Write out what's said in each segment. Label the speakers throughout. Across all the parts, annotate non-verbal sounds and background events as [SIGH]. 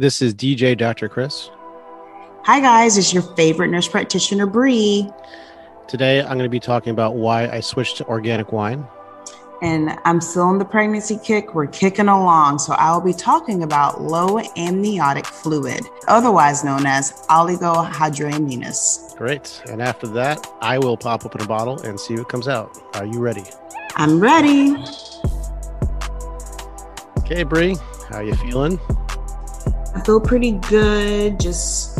Speaker 1: This is DJ Dr. Chris.
Speaker 2: Hi, guys. It's your favorite nurse practitioner, Bri.
Speaker 1: Today, I'm going to be talking about why I switched to organic wine.
Speaker 2: And I'm still on the pregnancy kick. We're kicking along. So, I will be talking about low amniotic fluid, otherwise known as oligohydramnios.
Speaker 1: Great. And after that, I will pop open a bottle and see what comes out. Are you ready?
Speaker 2: I'm ready.
Speaker 1: Okay, Bri, how are you feeling?
Speaker 2: I feel pretty good. Just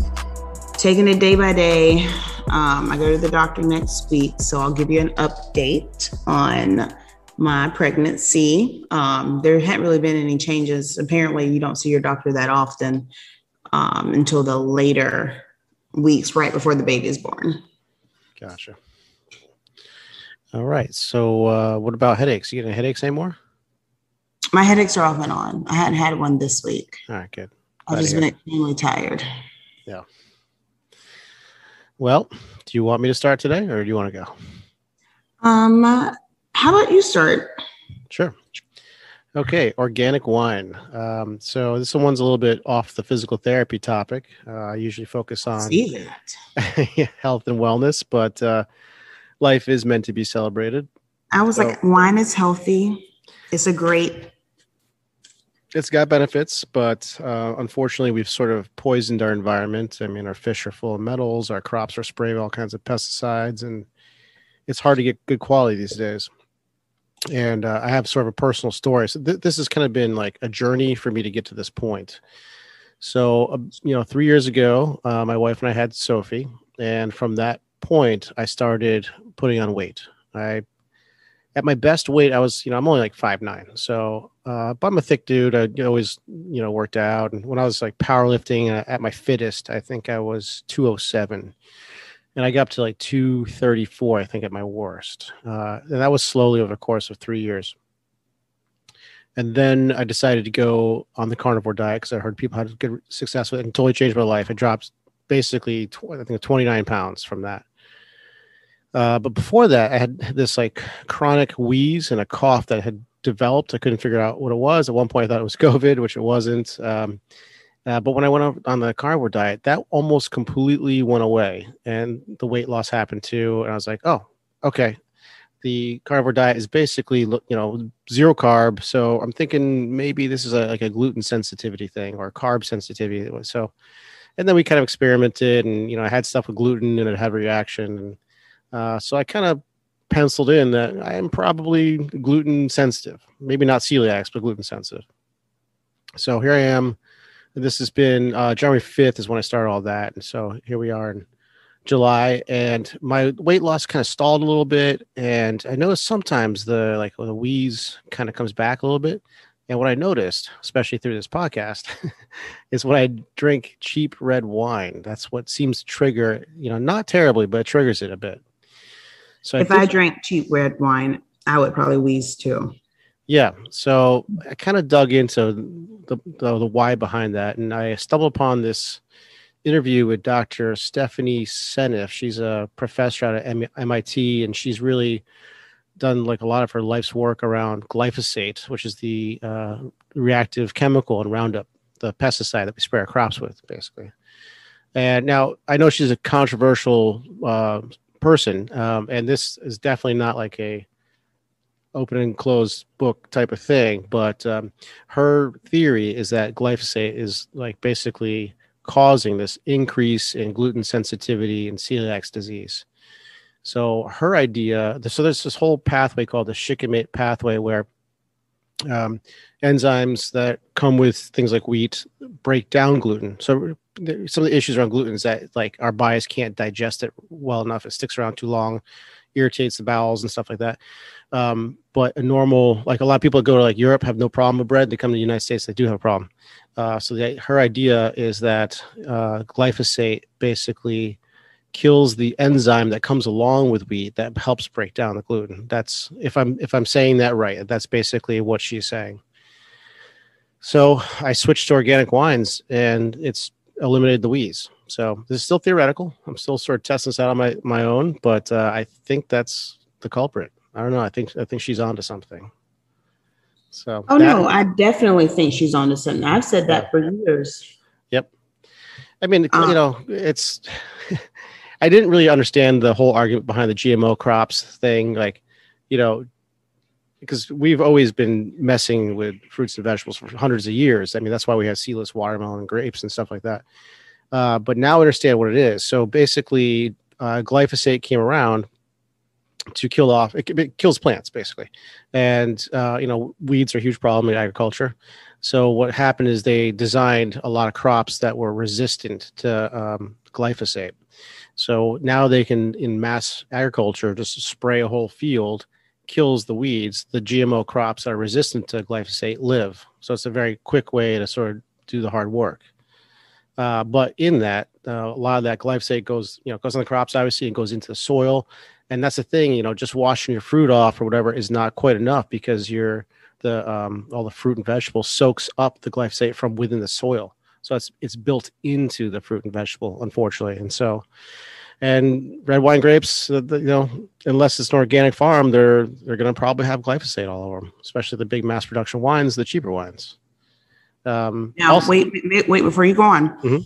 Speaker 2: taking it day by day. Um, I go to the doctor next week, so I'll give you an update on my pregnancy. Um, there hadn't really been any changes. Apparently, you don't see your doctor that often um, until the later weeks, right before the baby is born.
Speaker 1: Gotcha. All right. So, uh, what about headaches? You getting headaches anymore?
Speaker 2: My headaches are off and on. I hadn't had one this week.
Speaker 1: All right, good.
Speaker 2: I've just been extremely tired.
Speaker 1: Yeah. Well, do you want me to start today or do you want to go?
Speaker 2: Um, uh, how about you start?
Speaker 1: Sure. Okay, organic wine. Um, so this one's a little bit off the physical therapy topic. Uh, I usually focus on [LAUGHS] health and wellness, but uh, life is meant to be celebrated.
Speaker 2: I was so, like, wine is healthy. It's a great
Speaker 1: it's got benefits, but uh, unfortunately, we've sort of poisoned our environment. I mean, our fish are full of metals, our crops are spraying all kinds of pesticides, and it's hard to get good quality these days. And uh, I have sort of a personal story. So th- this has kind of been like a journey for me to get to this point. So, uh, you know, three years ago, uh, my wife and I had Sophie, and from that point, I started putting on weight. I at my best weight, I was, you know, I'm only like five nine. So, uh, but I'm a thick dude. I always, you know, worked out. And when I was like powerlifting uh, at my fittest, I think I was 207. And I got up to like 234, I think, at my worst. Uh, and that was slowly over the course of three years. And then I decided to go on the carnivore diet because I heard people had good success with it and totally changed my life. I dropped basically, tw- I think, 29 pounds from that. Uh, but before that, I had this like chronic wheeze and a cough that had developed. I couldn't figure out what it was. At one point, I thought it was [LAUGHS] COVID, which it wasn't. Um, uh, but when I went on the carnivore diet, that almost completely went away, and the weight loss happened too. And I was like, oh, okay. The carnivore diet is basically, you know, zero carb. So I'm thinking maybe this is a, like a gluten sensitivity thing or carb sensitivity. So, and then we kind of experimented, and you know, I had stuff with gluten, and it had a reaction. And uh, so I kind of penciled in that I am probably gluten sensitive, maybe not celiac, but gluten sensitive. So here I am. This has been uh, January 5th is when I started all that. And so here we are in July and my weight loss kind of stalled a little bit. And I noticed sometimes the like the wheeze kind of comes back a little bit. And what I noticed, especially through this podcast, [LAUGHS] is when I drink cheap red wine, that's what seems to trigger, you know, not terribly, but it triggers it a bit.
Speaker 2: So if I, I drank cheap red wine, I would probably wheeze too.
Speaker 1: Yeah. So I kind of dug into the, the, the why behind that, and I stumbled upon this interview with Dr. Stephanie Seneff. She's a professor out at MIT, and she's really done like a lot of her life's work around glyphosate, which is the uh, reactive chemical in Roundup, the pesticide that we spray our crops with, basically. And now I know she's a controversial uh, person. Um, and this is definitely not like a open and closed book type of thing. But um, her theory is that glyphosate is like basically causing this increase in gluten sensitivity and celiac disease. So her idea, so there's this whole pathway called the shikimate pathway where um, enzymes that come with things like wheat break down gluten. So some of the issues around gluten is that like our bodies can't digest it well enough. It sticks around too long, irritates the bowels and stuff like that. Um, but a normal, like a lot of people go to like Europe have no problem with bread. They come to the United States, they do have a problem. Uh, so the, her idea is that uh, glyphosate basically kills the enzyme that comes along with wheat that helps break down the gluten. That's if I'm if I'm saying that right. That's basically what she's saying. So I switched to organic wines, and it's eliminated the wheeze. So this is still theoretical. I'm still sort of testing this out on my my own, but uh, I think that's the culprit. I don't know. I think I think she's onto something. So
Speaker 2: oh that, no, I definitely think she's onto something. I've said that for years.
Speaker 1: Yep. I mean,
Speaker 2: Uh,
Speaker 1: you know, it's. [LAUGHS] I didn't really understand the whole argument behind the GMO crops thing, like, you know, because we've always been messing with fruits and vegetables for hundreds of years. I mean, that's why we have seedless watermelon and grapes and stuff like that. Uh, but now I understand what it is. So basically, uh, glyphosate came around to kill off it, it kills plants basically and uh, you know weeds are a huge problem in agriculture so what happened is they designed a lot of crops that were resistant to um, glyphosate so now they can in mass agriculture just spray a whole field kills the weeds the gmo crops that are resistant to glyphosate live. So it's a very quick way to sort of do the hard work. Uh, but in that uh, a lot of that glyphosate goes you know goes on the crops obviously and goes into the soil. And that's the thing you know just washing your fruit off or whatever is not quite enough because you're the um, all the fruit and vegetable soaks up the glyphosate from within the soil. So it's it's built into the fruit and vegetable unfortunately. And so and red wine grapes uh, you know unless it's an organic farm they're they're going to probably have glyphosate all over them especially the big mass production wines the cheaper wines um
Speaker 2: Now,
Speaker 1: also-
Speaker 2: wait, wait, wait before you go on.
Speaker 1: Mhm.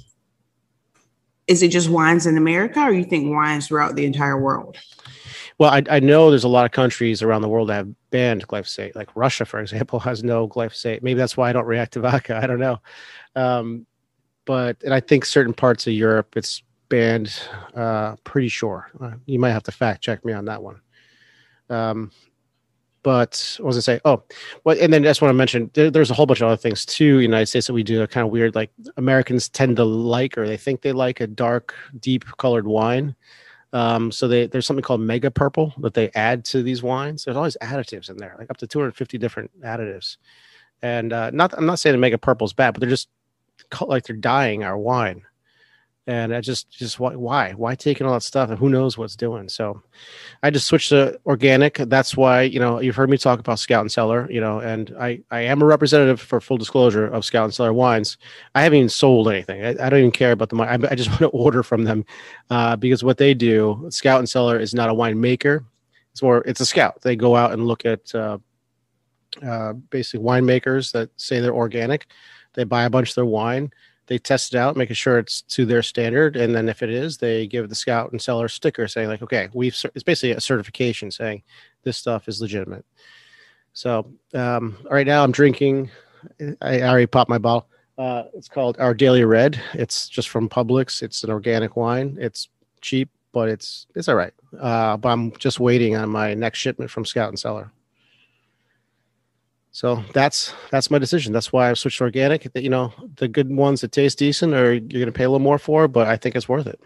Speaker 2: Is it just wines in America, or you think wines throughout the entire world?
Speaker 1: Well, I, I know there's a lot of countries around the world that have banned glyphosate. Like Russia, for example, [LAUGHS] has no glyphosate. Maybe that's why I don't react to vodka. I don't know. Um, but and I think certain parts of Europe it's banned. Uh, pretty sure. Uh, you might have to fact check me on that one. Um, but what was I say? Oh, well, and then I just want to mention there, there's a whole bunch of other things too. United States that we do are kind of weird. Like Americans tend to like or they think they like a dark, deep colored wine. Um, so they, there's something called mega purple that they add to these wines. There's always additives in there, like up to 250 different additives. And uh, not, I'm not saying the mega purple is bad, but they're just like they're dyeing our wine. And I just, just why, why, taking all that stuff and who knows what's doing? So I just switched to organic. That's why, you know, you've heard me talk about Scout and Cellar, you know, and I, I am a representative for full disclosure of Scout and Cellar wines. I haven't even sold anything. I, I don't even care about the. I, I just [LAUGHS] want to order from them uh, because what they do, Scout and Cellar is not a winemaker. It's more, it's a scout. They go out and look at uh, uh, basically winemakers that say they're organic. They buy a bunch of their wine. They test it out, making sure it's to their standard, and then if it is, they give the Scout and Cellar sticker saying like, "Okay, we've." It's basically a certification saying this stuff is legitimate. So um, right now, I'm drinking. I already popped my bottle. Uh, it's called Our Daily Red. It's just from Publix. It's an organic wine. It's cheap, but it's it's all right. Uh, but I'm just waiting on my next shipment from Scout and Cellar. So that's that's my decision. That's why I switched to organic. That you know, the good ones that taste decent, or you're going to pay a little more for, but I think it's worth it.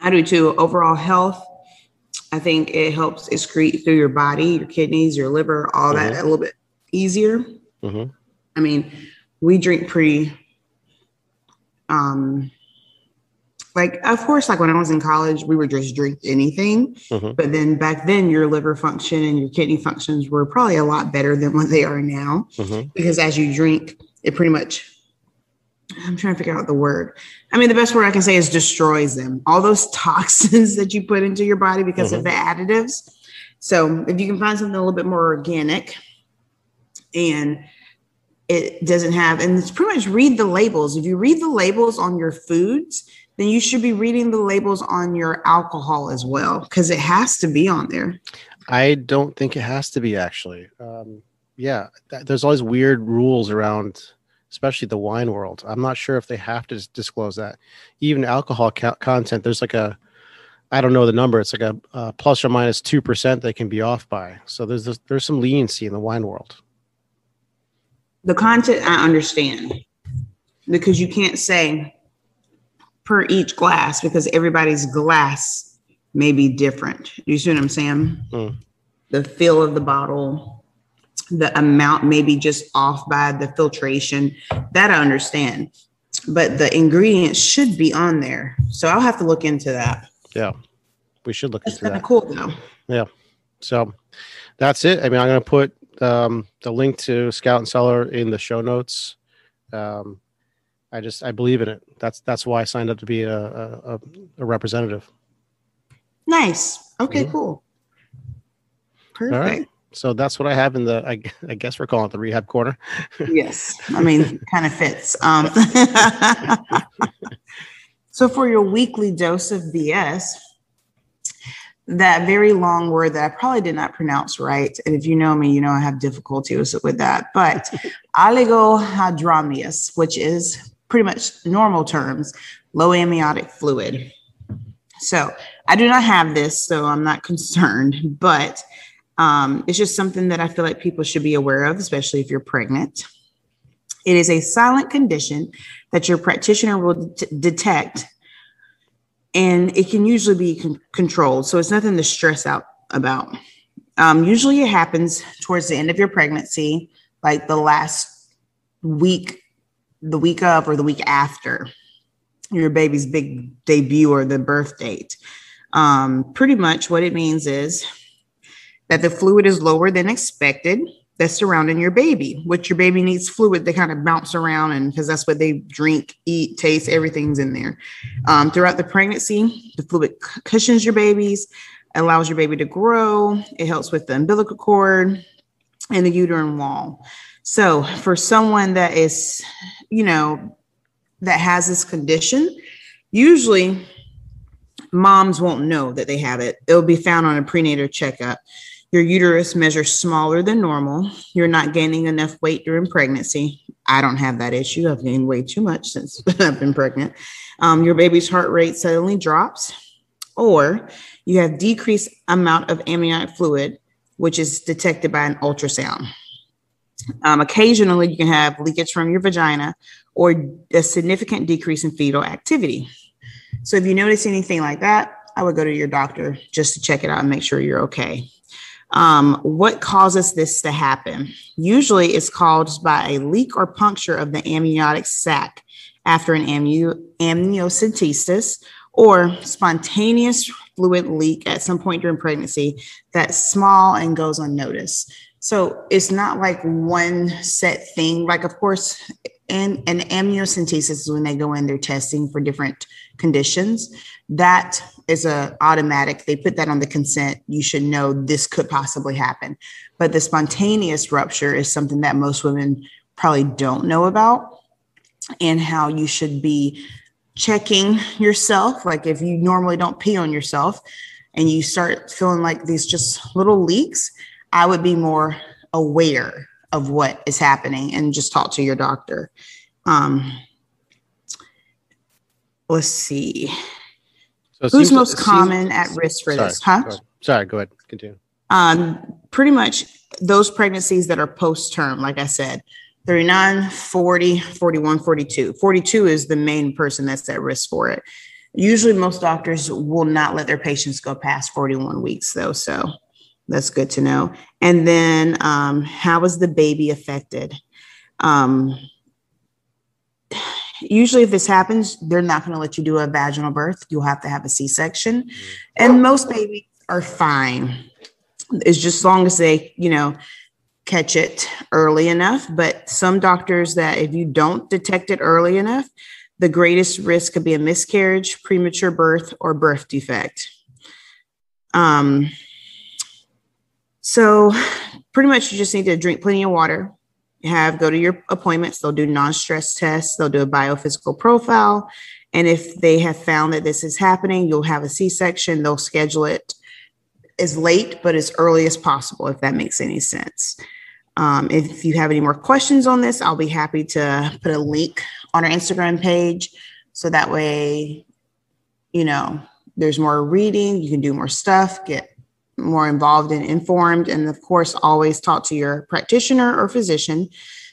Speaker 2: I do too. Overall health, I think it helps excrete through your body, your kidneys, your liver, all that
Speaker 1: Mhm.
Speaker 2: a little bit easier.
Speaker 1: hmm
Speaker 2: I mean, we drink pretty um like of course like when I was in college we would just drink anything
Speaker 1: Mhm.
Speaker 2: but then back then your liver function and your kidney functions were probably a lot better than what they are now
Speaker 1: hmm
Speaker 2: because as you drink it pretty much I'm trying to figure out the word. I mean, the best word I can say is destroys them. All those [LAUGHS] toxins that you put into your body because of the additives. So, if you can find something a little bit more organic and it doesn't have, and it's pretty much read the labels. If you read the labels on your foods, then you should be reading the labels on your alcohol as well because it has to be on there.
Speaker 1: I don't think it has to be actually. Um, yeah, th- there's always weird rules around, especially the wine world. I'm not sure if they have to disclose that. Even alcohol co- content, there's like a, I don't know the number. It's like a uh, plus or minus two percent they can be off by. So there's this, there's some leniency in the wine world.
Speaker 2: The content I understand because you can't say per each glass because everybody's glass may be different. You see what I'm saying?
Speaker 1: Mm.
Speaker 2: The feel of the bottle, the amount may be just off by the filtration. That I understand. But the ingredients should be on there. So I'll have to look into that.
Speaker 1: Yeah, we should look into that.
Speaker 2: That's
Speaker 1: into
Speaker 2: kind
Speaker 1: that.
Speaker 2: of cool though. Yeah.
Speaker 1: So that's it. I mean, I'm going to put um, the link to Scout and Cellar in the show notes. Um, I just I believe in it. That's that's why I signed up to be a a, a- representative.
Speaker 2: Nice. Okay,
Speaker 1: Mhm.
Speaker 2: cool.
Speaker 1: right.
Speaker 2: Perfect.
Speaker 1: so that's what I have in the. I, I guess we're calling it the rehab corner. [LAUGHS]
Speaker 2: yes, I mean, kind of fits. Um, [LAUGHS] so for your weekly dose of BS, that very long word that I probably did not pronounce right, and if you know me, you know I have difficulty with, with that. But [LAUGHS] oligohydramnios, which is pretty much normal terms, low amniotic fluid. So I do not have this, so I'm not [LAUGHS] concerned, but um, it's just something that I feel like people should be aware of, especially if you're pregnant. It is a silent condition that your practitioner will d- detect, and it can usually be con- controlled. So it's nothing to stress out about. Um, usually it happens towards the end of your pregnancy, like the last week, the week of, or the week after your baby's big debut or the birth date. Um, pretty much what it means is that the fluid is lower than expected that's surrounding your baby, which your baby needs fluid to kind of bounce around and because that's what they drink, eat, taste, everything's in there. Um, throughout the pregnancy, the fluid cushions your babies, allows your baby to grow, it helps with the umbilical cord and the uterine wall. So, for someone that is, you know, that has this condition, usually moms won't know that they have it. It'll be found on a prenatal checkup. Your uterus measures smaller than normal. You're not gaining enough weight during pregnancy. I don't have that issue. I've gained way too much since [LAUGHS] I've been pregnant. Um, your baby's heart rate suddenly drops, or you have decreased amount of amniotic fluid, which is detected by an ultrasound. Um, occasionally, you can have leakage from your vagina or a significant decrease in fetal activity. So, if you notice anything like that, I would go to your doctor just to check it out and make sure you're okay. Um, what causes this to happen? Usually, it's caused by a leak or puncture of the amniotic sac after an amniocentesis or spontaneous fluid leak at some point during pregnancy that's small and goes unnoticed. So it's not like one set thing. Like, of course, and an amniocentesis is when they go in, they're testing for different conditions. That is a automatic. They put that on the consent. You should know this could possibly happen. But the spontaneous rupture is something that most women probably don't know about, and how you should be checking yourself. Like if you normally don't pee on yourself, and you start feeling like these just little leaks I would be more aware of what is happening and just talk to your doctor. Um, let's see. So Who's most common at risk for
Speaker 1: sorry,
Speaker 2: this? Huh?
Speaker 1: Go sorry, go ahead. Continue.
Speaker 2: Um, pretty much those pregnancies that are post term, like I said, 39, 40, 41, 42. 42 is the main person that's at risk for it. Usually, most doctors will not let their patients go past 41 weeks, though. So, that's good to know. And then, um, how is the baby affected? Um, usually, if this happens, they're not going to let you do a vaginal birth. You'll have to have a C section. Mm-hmm. And most babies are fine. It's just as long as they, you know, catch it early enough. But some doctors that if you don't detect it early enough, the greatest risk could be a miscarriage, premature birth, or birth defect. Um, so [SIGHS] pretty much you just need to drink plenty of water. Have go to your appointments. They'll do non-stress tests. They'll do a biophysical profile. And if they have found that this is happening, you'll have a C-section. They'll schedule it as late but as early as possible, if that makes any sense. Um, if you have any more questions on this, I'll be happy to put a link on our Instagram page. So that way, you know, there's more reading, you can do more stuff, get more involved and informed. And of course, always talk to your practitioner or physician.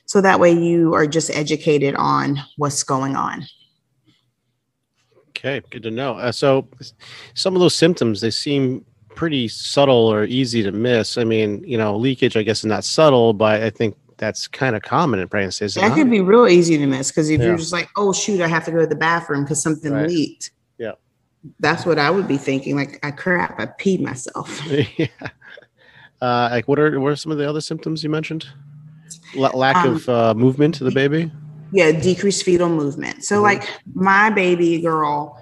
Speaker 2: So that way you are just educated on what's going on.
Speaker 1: Okay, good to know. Uh, so, some of those symptoms they seem pretty subtle or easy to miss. I mean, you know, leakage, I guess, is not subtle, but I think that's kind of common in pregnancy.
Speaker 2: That could be real easy to miss because if yeah. you're just like, oh shoot, I have to go to the bathroom because something right. leaked that's what I would be thinking. Like, I crap, I peed myself. [LAUGHS]
Speaker 1: yeah. Uh, like, what are what are some of the other symptoms you mentioned? L- lack um, of uh, movement to the baby.
Speaker 2: Yeah, decreased fetal movement. So, mm-hmm. like my baby girl,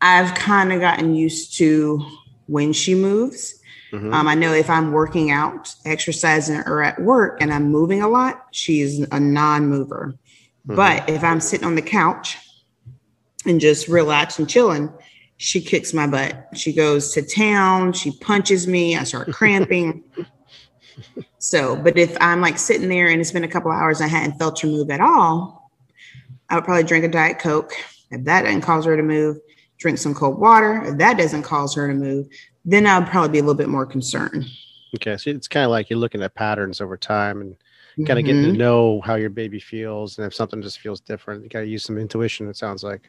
Speaker 2: I've kind of gotten used to when she moves.
Speaker 1: Mhm.
Speaker 2: Um, I know if I'm working out, exercising, or at work and I'm moving a lot, she's a non mover.
Speaker 1: Mhm.
Speaker 2: But if I'm sitting on the couch and just relaxing, chilling, she kicks my butt. She goes to town, she punches me, I start cramping. [LAUGHS] so, but if I'm like sitting there and it's been a couple hours, and I hadn't felt her move at all, I would probably drink a Diet Coke. If that doesn't cause her to move, drink some cold water. If that doesn't cause her to move, then I would probably be a little bit more concerned.
Speaker 1: Okay, so it's kind of like you're looking at patterns over time and kind of getting to
Speaker 2: Mhm.
Speaker 1: know how your baby feels, and if something just feels different, you got to use some intuition. It sounds like.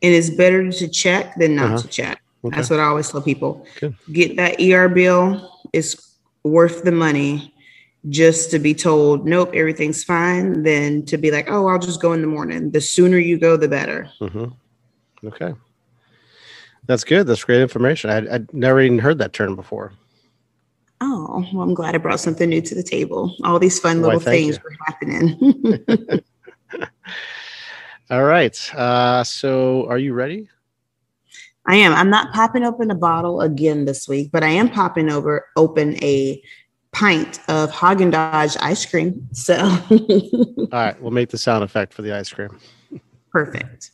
Speaker 2: It is better to check than not
Speaker 1: Uh-huh.
Speaker 2: to check.
Speaker 1: Okay.
Speaker 2: That's what I always tell people.
Speaker 1: Good.
Speaker 2: Get that ER bill. It's worth the money just to be told, nope, everything's fine, than to be like, oh, I'll just go in the morning. The sooner you go, the better.
Speaker 1: hmm Okay, that's good. That's great information. I I'd never even heard that term before.
Speaker 2: Oh, well, I'm glad I brought something new to the table. All these fun
Speaker 1: Why,
Speaker 2: little things were happening. [LAUGHS] [LAUGHS]
Speaker 1: All right. Uh, so, are you ready?
Speaker 2: I am. I'm not popping open a bottle again this week, but I am popping over open a pint of Haagen Dazs ice cream. So [LAUGHS]
Speaker 1: All right, we'll make the sound effect for the ice cream.
Speaker 2: perfect.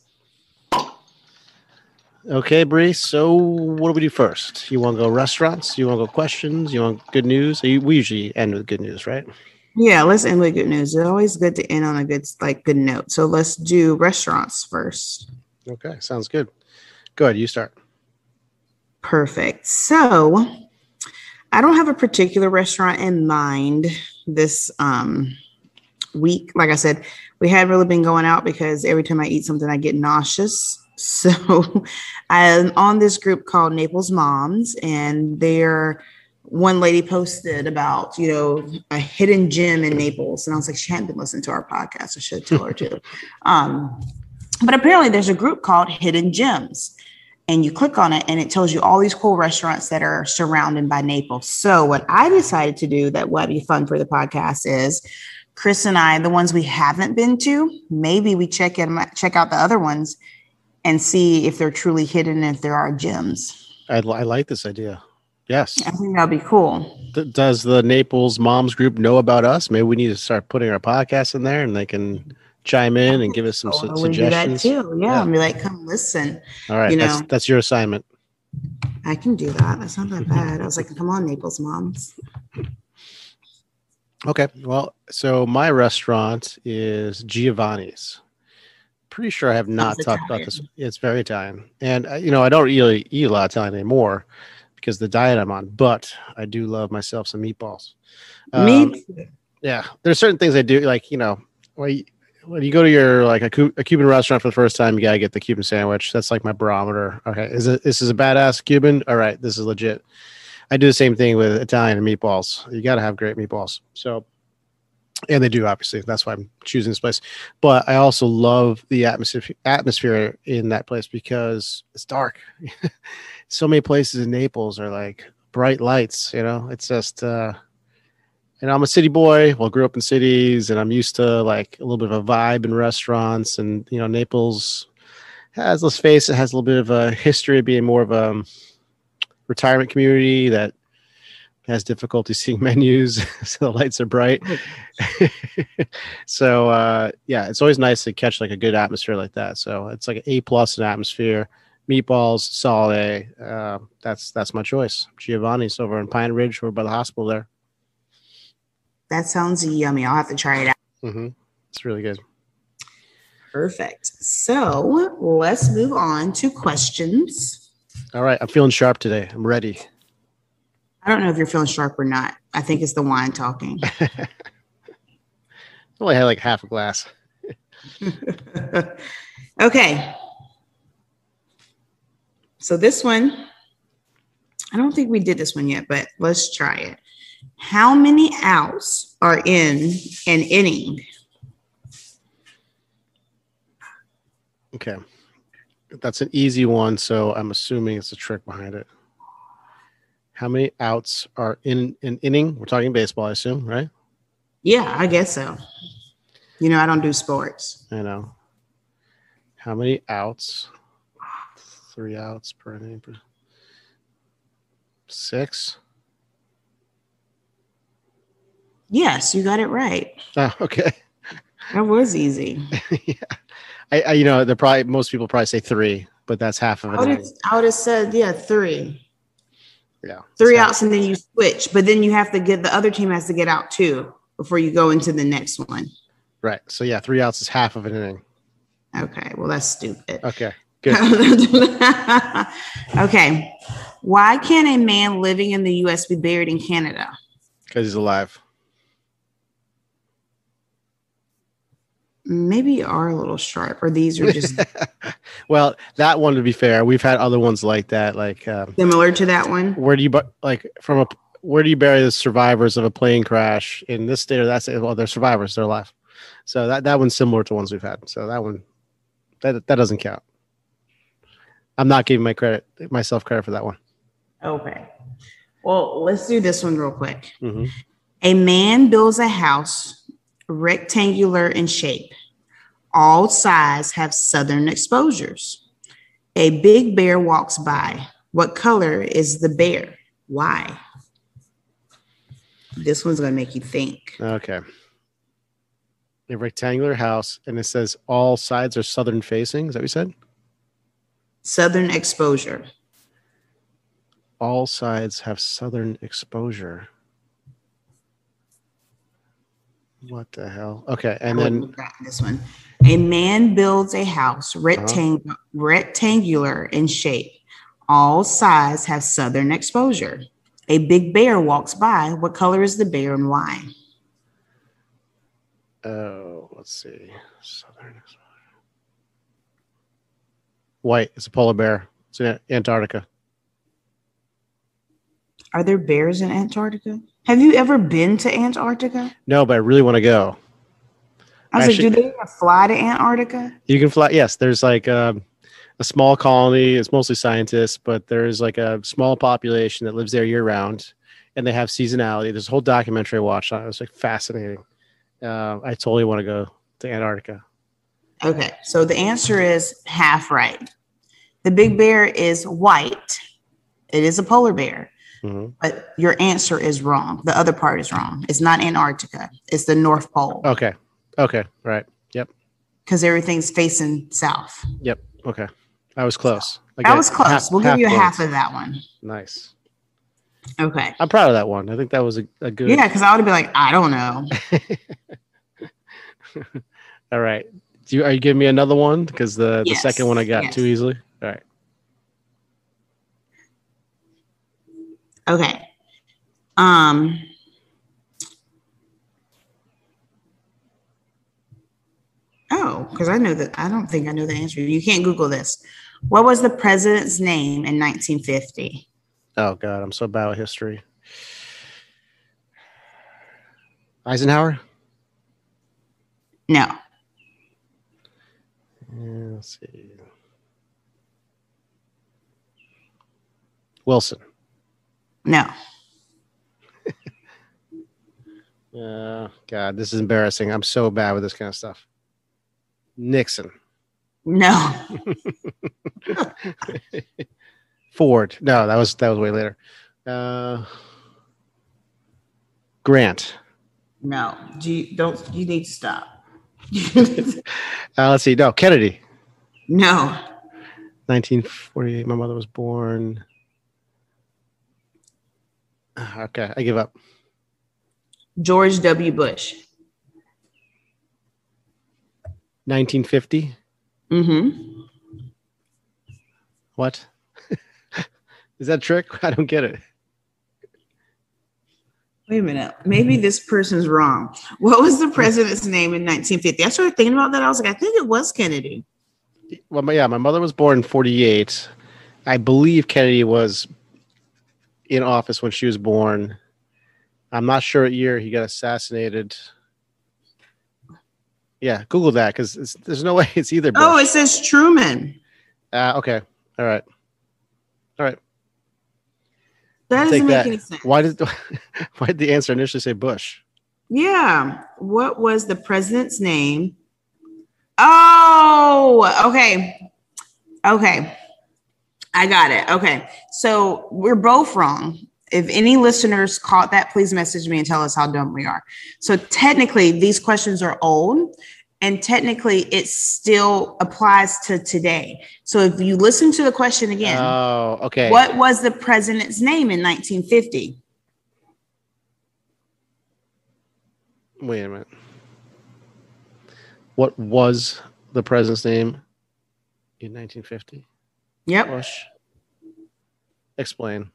Speaker 1: Okay, Bri. So, what do we do first? You want to go restaurants? You want to go questions? You want good news? We usually end with good news, right?
Speaker 2: Yeah, let's end with good news. It's always good to end on a good like good note. So let's do restaurants first.
Speaker 1: Okay, sounds good. Go ahead. You start.
Speaker 2: Perfect. So I don't have a particular restaurant in mind this um week. Like I said, we hadn't really been going out because every time I eat something, I get nauseous. [LAUGHS] So I'm on this group called Naples Moms, and they're one lady posted about, you know, a hidden gem in Naples. And I was like, she hadn't been listening to our podcast. I should tell her to. [LAUGHS] Um, but apparently there's a group called Hidden Gems and you click on it and it tells you all these cool restaurants that are surrounded by Naples. So what I decided to do that would be fun for the podcast is Chris and I, the ones we haven't been to, maybe we check in, check out the other ones and see if they're truly hidden, if there are gems.
Speaker 1: I, I like this idea. Yes.
Speaker 2: I think that'd be cool.
Speaker 1: Th- does the Naples Moms Group know about us? Maybe we need to start putting our podcast in there, and they can chime in and give us some su-
Speaker 2: Totally do that too. Yeah,
Speaker 1: Yeah.
Speaker 2: and be like, come listen.
Speaker 1: All right,
Speaker 2: you
Speaker 1: that's
Speaker 2: know.
Speaker 1: that's your assignment.
Speaker 2: I can do that. That's not that bad. I was like, come on, Naples moms.
Speaker 1: Okay. Well, so my restaurant is Giovanni's. Pretty sure I have not talked about this. It's very Italian, and uh, you know I don't really eat a lot of Italian anymore because the diet I'm on. But I do love myself some meatballs. Um,
Speaker 2: Me too.
Speaker 1: yeah, there's certain things I do like. You know, when you, when you go to your like a, Cu- a Cuban restaurant for the first time, you gotta get the Cuban sandwich. That's like my barometer. Okay, is it this is a badass Cuban? All right, this is legit. I do the same thing with Italian and meatballs. You got to have great meatballs. So, and they do obviously. That's why I'm choosing this place. But I also love the atmosphere atmosphere in that place because it's dark. [LAUGHS] so many places in Naples are like bright lights. You know, it's just. uh and I'm a city boy. Well, grew up in cities, and I'm used to like a little bit of a vibe in restaurants. And you know, Naples has, let's face it, has a little bit of a history of being more of a um, retirement community that has difficulty [LAUGHS] seeing menus, [LAUGHS] so the lights are bright. [LAUGHS] so uh, yeah, it's always nice to catch like a good atmosphere like that. So it's like an A plus in atmosphere. Meatballs, sole. Uh, that's that's my choice. Giovanni's over in Pine Ridge, over by the hospital there.
Speaker 2: That sounds yummy. I'll have to try it out.
Speaker 1: hmm It's really good.
Speaker 2: Perfect. So let's move on to questions.
Speaker 1: All right, I'm feeling sharp today. I'm ready.
Speaker 2: I don't know if you're feeling sharp or not. I think it's the wine talking. [LAUGHS]
Speaker 1: I only had like half a glass. [LAUGHS]
Speaker 2: okay. So this one, I don't think we did this one yet, but let's try it. How many outs are in an inning?
Speaker 1: Okay, that's an easy one. So I'm assuming it's a trick behind it. How many outs are in an inning? We're talking baseball, I assume, right?
Speaker 2: Yeah, I guess so. You know, I don't do sports.
Speaker 1: I know. How many outs? Three outs per inning. per- Six.
Speaker 2: Yes, you got it right.
Speaker 1: Oh, okay.
Speaker 2: That was easy. [LAUGHS]
Speaker 1: yeah. I, I, you know, they're probably most people probably say three, but that's half of
Speaker 2: I would,
Speaker 1: it.
Speaker 2: have, I would have said, yeah, three.
Speaker 1: Yeah.
Speaker 2: Three outs and then you switch, but then you have to get the other team has to get out too before you go into the next one.
Speaker 1: Right. So yeah, three outs is half of an inning.
Speaker 2: Okay, well that's stupid.
Speaker 1: Okay. Good. [LAUGHS]
Speaker 2: okay. Why can't a man living in the US be buried in Canada?
Speaker 1: Because he's alive.
Speaker 2: Maybe you are a little sharp, or these are just [LAUGHS]
Speaker 1: well, that one to be fair, we've had other ones like that. Like, um,
Speaker 2: similar to that one.
Speaker 1: where do you bu- like from a where do you bury the survivors of a plane crash in this state or that state? Well, they're survivors; they're alive. So that that one's similar to ones we've had. So that one that that doesn't count. I'm not giving my credit myself credit for that one.
Speaker 2: Okay. Well, let's do this one real quick.
Speaker 1: Mhm.
Speaker 2: A man builds a house rectangular in shape. All sides have southern exposures. A big bear walks by. What color is the bear? Why? This one's going to make you think.
Speaker 1: Okay. A rectangular house, and it says all sides are southern facing. Is that what you said?
Speaker 2: Southern exposure.
Speaker 1: All sides have southern exposure. What the hell? Okay, and then
Speaker 2: this one. A man builds a house uh-huh. rectang- rectangular in shape. All sides have southern exposure. A big bear walks by. What color is the bear and why?
Speaker 1: oh, let's see, southern exposure. White. It's a polar bear. It's in Antarctica.
Speaker 2: Are there bears in Antarctica? Have you ever been to Antarctica?
Speaker 1: No, but I really want to go.
Speaker 2: I was
Speaker 1: Actually-
Speaker 2: like, do they even fly to Antarctica?
Speaker 1: You can fly. Yes, there's like um, a small colony. It's mostly scientists, but there's like a small population that lives there year round, and they have seasonality. There's a whole documentary I watched on it. It was like fascinating. Uh, I totally want to go to Antarctica.
Speaker 2: Okay, so the answer is half right. The big bear is white. It is a polar bear,
Speaker 1: Mhm.
Speaker 2: but your answer is wrong. The other part is wrong. It's not Antarctica. It's the North Pole
Speaker 1: Okay. Okay. Right. Yep.
Speaker 2: because everything's facing south.
Speaker 1: Yep. Okay. I was close. I
Speaker 2: That was close.
Speaker 1: half-
Speaker 2: we'll give you
Speaker 1: points.
Speaker 2: half of that one.
Speaker 1: Nice.
Speaker 2: Okay.
Speaker 1: I'm proud of that one. I think that was a, a good.
Speaker 2: Yeah, because I would be like, I don't know. [LAUGHS]
Speaker 1: All right. Do you, are you giving me another one? Because the, the
Speaker 2: Yes,
Speaker 1: second one I got
Speaker 2: yes.
Speaker 1: too easily. All right.
Speaker 2: Okay. Um. Oh, because I know that I don't think I know the answer. You can't Google this. What was the president's name in 1950?
Speaker 1: Oh God, I'm so bad with history. Eisenhower.
Speaker 2: No.
Speaker 1: Yeah, let's see. Wilson.
Speaker 2: No. [LAUGHS]
Speaker 1: Uh, God, this is embarrassing. I'm so bad with this kind of stuff. Nixon.
Speaker 2: No. [LAUGHS]
Speaker 1: Ford. No, that was that was way later. Uh, Grant.
Speaker 2: No. Do you don't you need to stop. [LAUGHS]
Speaker 1: Uh, let's see. No, Kennedy.
Speaker 2: no.
Speaker 1: 1948. My mother was born. Ah, Okay, I give up.
Speaker 2: George W. Bush.
Speaker 1: 1950.
Speaker 2: Mm-hmm.
Speaker 1: What? [LAUGHS] is that a trick? [LAUGHS] I don't get it.
Speaker 2: Wait a minute. Maybe this person's wrong. What was the president's name in 1950? I started thinking about that. I was like, I think it was Kennedy.
Speaker 1: Well, yeah, my mother was born in 48. I believe Kennedy was in office when she was born. I'm not sure what year he got assassinated. Yeah, Google that because there's no way it's either.
Speaker 2: Oh, it says Truman.
Speaker 1: Uh, okay. All right.
Speaker 2: That doesn't make
Speaker 1: that.
Speaker 2: any sense.
Speaker 1: Why did [LAUGHS] why did the answer initially say Bush?
Speaker 2: Yeah. What was the president's name? Oh, okay. Okay. I got it. Okay. So we're both wrong. If any listeners caught that, please message me and tell us how dumb we are. So technically, these questions are old and technically it still applies to today. So if you listen to the question again,
Speaker 1: Oh, okay.
Speaker 2: what was the president's name in 1950?
Speaker 1: Wait a minute. What was the president's name in 1950?
Speaker 2: Yep.
Speaker 1: Bush. Explain.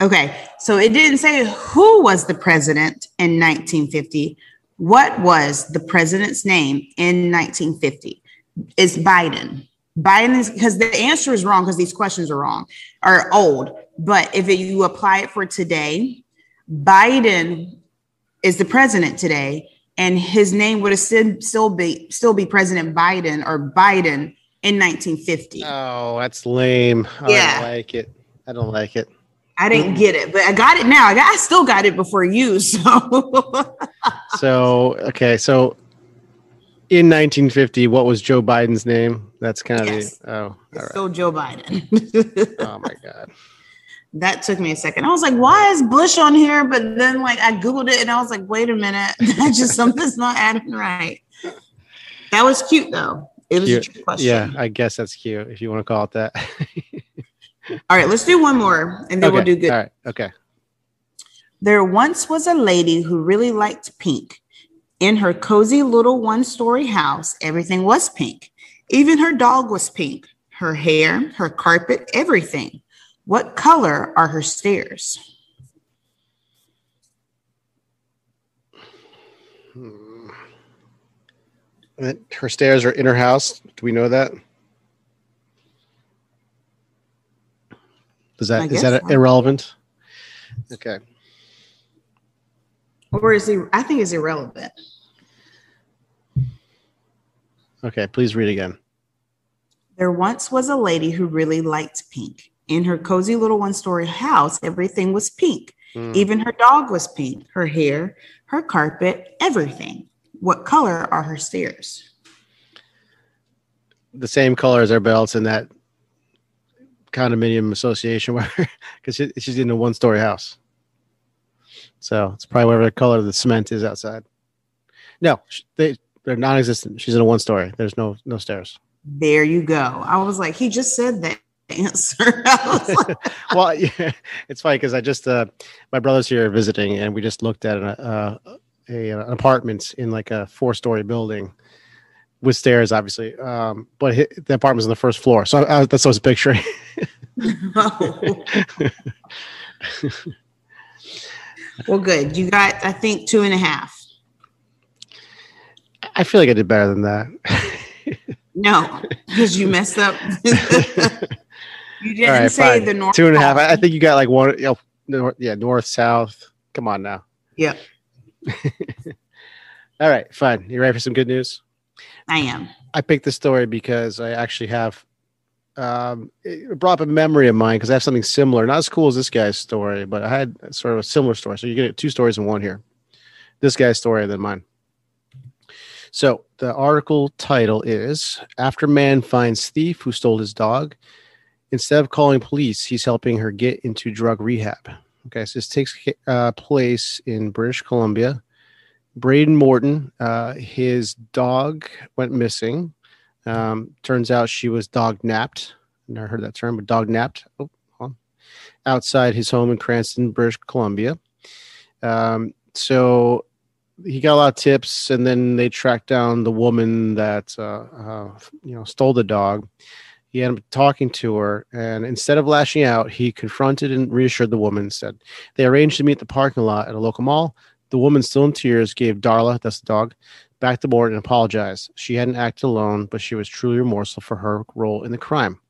Speaker 2: Okay. So it didn't say who was the president in 1950. What was the president's name in 1950? It's Biden. Biden is because the answer is wrong because these questions are wrong, are old. But if you apply it for today, Biden is the president today, and his name would have still still be still be President Biden or Biden in 1950.
Speaker 1: Oh, that's lame. I don't like it. I don't like it.
Speaker 2: I didn't get it, but I got it now. I, got, I still got it before you. So [LAUGHS]
Speaker 1: So, okay. So in 1950, what was Joe Biden's name? That's kind of
Speaker 2: Yes.
Speaker 1: the. Oh, all
Speaker 2: it's
Speaker 1: right.
Speaker 2: still Joe Biden. [LAUGHS]
Speaker 1: Oh, my God.
Speaker 2: that took me a second. I was like, why is Bush on here? But then like I Googled it and I was like, wait a minute. [LAUGHS] That just something's not adding right. That was cute though. It was a
Speaker 1: Cute.
Speaker 2: question.
Speaker 1: Yeah, I guess that's cute if you want to call it that.
Speaker 2: All right, let's do one more and then we'll do good.
Speaker 1: All right. Okay.
Speaker 2: There once was a lady who really liked pink. In her cozy little one story house, everything was pink. Even her dog was pink. Her hair, her carpet, everything. What color are her stairs?
Speaker 1: Hmm. Her stairs are in her house. Do we know that? Is
Speaker 2: I
Speaker 1: that is that
Speaker 2: so.
Speaker 1: irrelevant? Okay.
Speaker 2: Or is he? I think it's irrelevant.
Speaker 1: Okay. Please read again.
Speaker 2: There once was a lady who really liked pink. In her cozy little one story house, everything was pink.
Speaker 1: Hmm.
Speaker 2: Even her dog was pink. Her hair, her carpet, everything. What color are her stairs?
Speaker 1: the same color as everybody else in that condominium association [LAUGHS] where because she, she's in a one story house. So it's probably whatever the color the cement is outside. No they they're non-existent. She's in a one story there's no no stairs.
Speaker 2: There you go. I was like, he just said that answer. [LAUGHS] Like, [LAUGHS]
Speaker 1: well yeah, it's funny because i just uh my brother's here visiting and we just looked at an, uh, a an apartment in like a four story building with stairs obviously um but hi- the apartment's on the first floor so I, that's what i was picturing [LAUGHS]
Speaker 2: well, good. You got, I think, two and a half.
Speaker 1: I feel like I did better than that.
Speaker 2: No, because you messed up. [LAUGHS] you didn't
Speaker 1: right,
Speaker 2: say
Speaker 1: fine.
Speaker 2: the north.
Speaker 1: Two and a half. I, I think you got like one. You know, yeah, north, south. Come on now.
Speaker 2: Yep, [LAUGHS]
Speaker 1: All right, fine. You ready for some good news?
Speaker 2: I am.
Speaker 1: I picked this story because I actually have um, it brought up a memory of mine because I have something similar. Not as cool as this guy's story, but I had sort of a similar story. So you get two stories in one here. This guy's story and then mine. So the article title is After Man Finds Thief Who Stole His Dog. Instead of calling police, he's helping her get into drug rehab. Okay, so this takes uh, place in British Columbia. Braden Morton, uh, his dog went missing. Um, turns out she was dog napped. Never heard that term, but dog napped. Oh, outside his home in Cranston, British Columbia. Um, so he got a lot of tips, and then they tracked down the woman that uh, uh, you know stole the dog. He ended up talking to her, and instead of lashing out, he confronted and reassured the woman. Said they arranged to meet the parking lot at a local mall. The woman, still in tears, gave Darla, that's the dog, back to Morton and apologized. She hadn't acted alone, but she was truly remorseful for her role in the crime.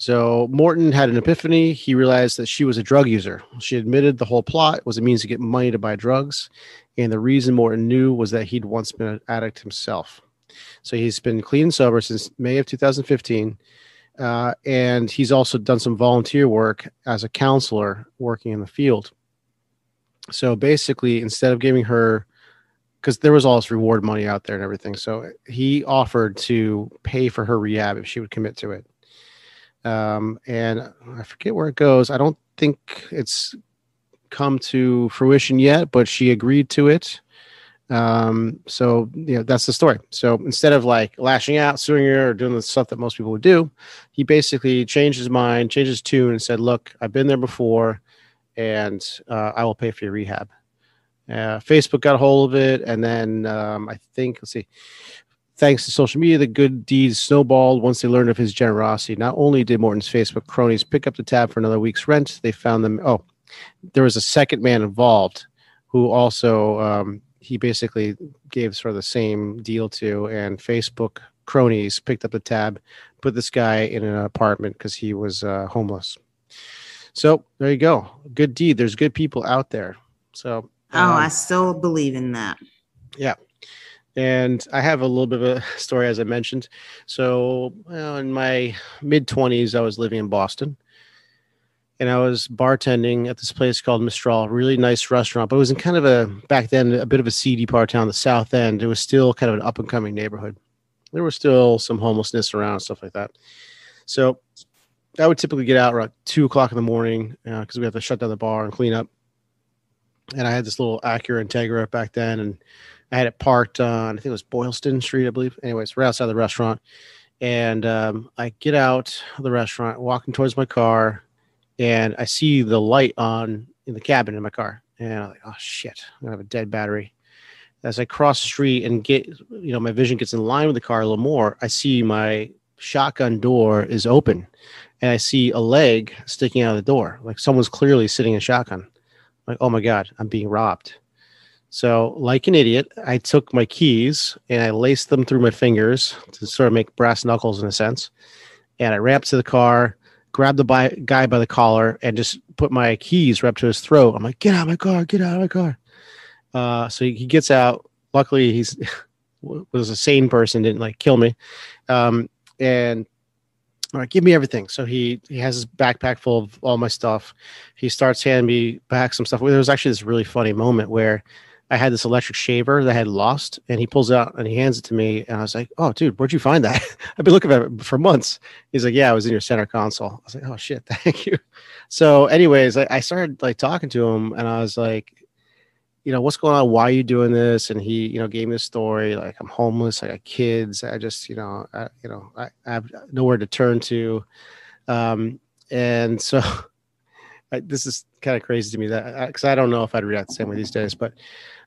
Speaker 1: So Morton had an epiphany. He realized that she was a drug user. She admitted the whole plot was a means to get money to buy drugs. And the reason Morton knew was that he'd once been an addict himself. So he's been clean and sober since May of 2015. Uh, and he's also done some volunteer work as a counselor working in the field. So basically, instead of giving her, because there was all this reward money out there and everything, so he offered to pay for her rehab if she would commit to it. um, and I forget where it goes. I don't think it's come to fruition yet, but she agreed to it. Um, so know that's the story. So instead of like lashing out, suing her, or doing the stuff that most people would do, he basically changed his mind, changed his tune, and said, "Look, I've been there before, and uh, I will pay for your rehab." Uh, Facebook got a hold of it, and then um, I think let's see. Thanks to social media, the good deeds snowballed once they learned of his generosity. Not only did Morton's Facebook cronies pick up the tab for another week's rent, they found them. Oh, there was a second man involved who also um, he basically gave sort of the same deal to, and Facebook cronies picked up the tab, put this guy in an apartment because he was uh, homeless. So there you go. Good deed. There's good people out there. So
Speaker 2: oh, um, I still believe in that.
Speaker 1: Yeah. And I have a little bit of a [LAUGHS] story, as I mentioned. So, well, in my mid 20s, I was living in Boston and I was bartending at this place called Mistral, really nice restaurant, but it was in kind of a, back then, a bit of a seedy part of town, the South End. It was still kind of an up and coming neighborhood. There was still some homelessness around, stuff like that. So, I would typically get out around two o'clock in the morning because uh, we have to shut down the bar and clean up. And I had this little Acura Integra back then, and I had it parked on, I think it was Boylston Street, I believe. Anyways, right outside the restaurant. And um, I get out of the restaurant, walking towards my car, and I see the light on in the cabin in my car. And I'm like, oh shit, I'm gonna have a dead battery. As I cross the street and get, you know, my vision gets in line with the car a little more, I see my shotgun door is open and I see a leg sticking out of the door. Like someone's clearly sitting in shotgun. Like, oh my God, I'm being robbed. So, like an idiot, I took my keys and I laced them through my fingers to sort of make brass knuckles in a sense. And I ran up to the car, grabbed the by, guy by the collar, and just put my keys right up to his throat. I'm like, "Get out of my car! Get out of my car!" Uh, so he, he, gets out. Luckily, he's [LAUGHS] was a sane person, didn't like kill me. Um, and all right, give me everything. So he he has his backpack full of all my stuff. He starts handing me back some stuff. There was actually this really funny moment where I had this electric shaver that I had lost, and he pulls out and he hands it to me, and I was like, "Oh, dude, where'd you find that? [LAUGHS] I've been looking it for months." He's like, "Yeah, I was in your center console." I was like, "Oh shit, [LAUGHS] thank you." So, anyways, I, I started like talking to him, and I was like, "You know, what's going on? Why are you doing this?" And he, you know, gave me a story like, "I'm homeless. I got kids. I just, you know, I, you know, I, I have nowhere to turn to," um, and so. [LAUGHS] I, this is kind of crazy to me that because I, I don't know if I'd react the same way these days, but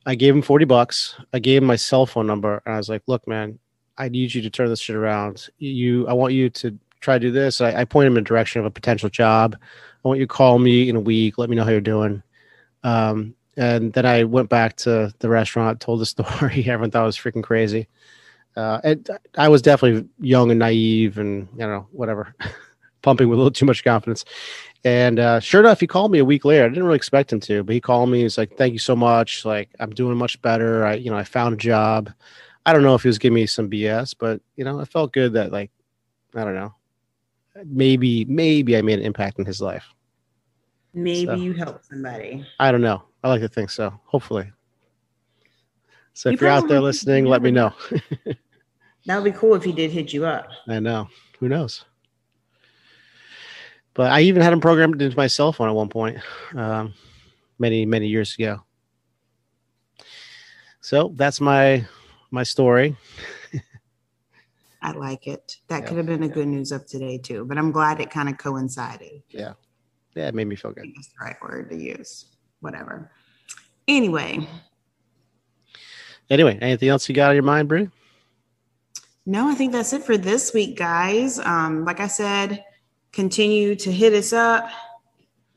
Speaker 1: I gave him 40 bucks. I gave him my cell phone number and I was like, look, man, I need you to turn this shit around. You, I want you to try to do this. I, I point him in the direction of a potential job. I want you to call me in a week. Let me know how you're doing. Um, and then I went back to the restaurant, told the [LAUGHS] story. Everyone thought I was freaking crazy. Uh, and I was definitely young and naive and, you know, whatever, [LAUGHS] pumping with a little too much confidence. And uh, sure enough, he called me a week later. I didn't really expect him to, but he called me. He's like, "Thank you so much. Like, I'm doing much better. I, you know, I found a job. I don't know if he was giving me some BS, but you know, it felt good that like, I don't know, maybe maybe I made an impact in his life.
Speaker 2: Maybe so, you helped somebody.
Speaker 1: I don't know. I like to think so. Hopefully. So you if you're out there listening, let me know.
Speaker 2: that would be cool if he did hit you up.
Speaker 1: I know. Who knows? But I even had him programmed into my cell phone at one point, um, many many years ago. So that's my my story.
Speaker 2: I like it. That yeah, could have been a good news of today too, but I'm glad it kind of coincided.
Speaker 1: Yeah, yeah, it made me feel good.
Speaker 2: That's the right word to use. Whatever. Anyway.
Speaker 1: Anyway, anything else you got on your mind, Bri?
Speaker 2: No, I think that's it for this week, guys. Um, like I said, continue to hit us up.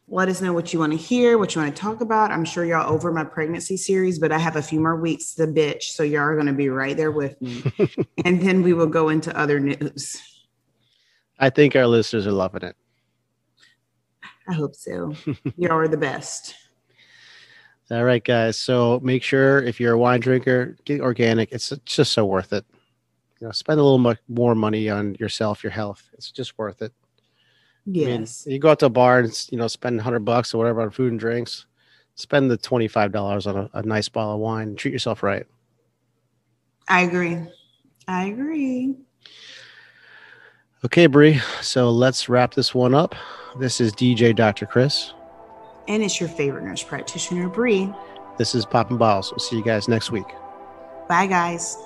Speaker 2: Let us know what you want to hear, what you want to talk about. I'm sure y'all over my pregnancy series, but I have a few more weeks to bitch. So y'all are going to be right there with me. [LAUGHS] and then we will go into other news.
Speaker 1: I think our listeners are loving it.
Speaker 2: I hope so. y'all are the best. [LAUGHS]
Speaker 1: All right, guys. So make sure if you're a wine drinker, get organic. It's just so worth it. You know, spend a little more money on yourself, your health. It's just worth it.
Speaker 2: Yes.
Speaker 1: I mean, you go out to a bar and you know spend hundred bucks or whatever on food and drinks. Spend the twenty five dollars on a, a nice bottle of wine. Treat yourself right.
Speaker 2: I agree. I agree.
Speaker 1: Okay, Bri. So let's wrap this one up. This is DJ Dr. Chris.
Speaker 2: And it's your favorite nurse practitioner, Bri.
Speaker 1: This is Poppin' Balls. We'll see you guys next week.
Speaker 2: Bye, guys.